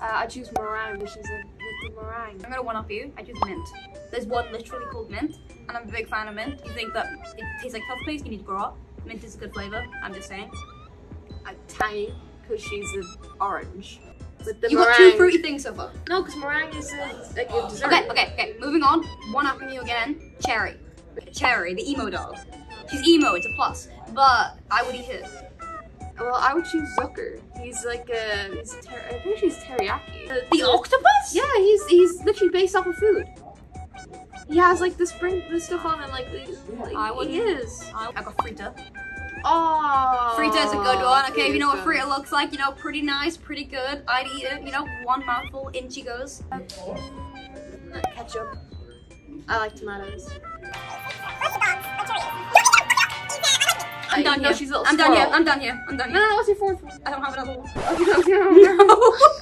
Uh, I choose Merengue, which is a little meringue. I'm gonna one up you. I choose mint. There's one literally called mint, and I'm a big fan of mint. You think that it tastes like toothpaste? You need to grow up. Mint is a good flavor. I'm just saying. I tiny, because she's an orange. With the you meringue. got two fruity things so far. No, because meringue is a, a good dessert. Okay, okay, okay. Moving on. One upping you again. Cherry. Cherry, the emo dog. She's emo. It's a plus. But I would eat it. Well, I would choose Zucker. He's like a, he's a ter- I think she's teriyaki. The, The octopus? Yeah, he's he's literally based off of food. He has like the spring the stuff on it, like, the- like I he wouldn't. is. I I got Frita. Oh, Frita's a good one. Okay, if you know what Frita looks like, you know, pretty nice, pretty good. I'd eat it. You know, one mouthful, in she goes. Ketchup. I like tomatoes. I'm done No, here. she's a little I'm done here. I'm done here. I'm done No, here. no, what's your fourth one? I don't have another one. No.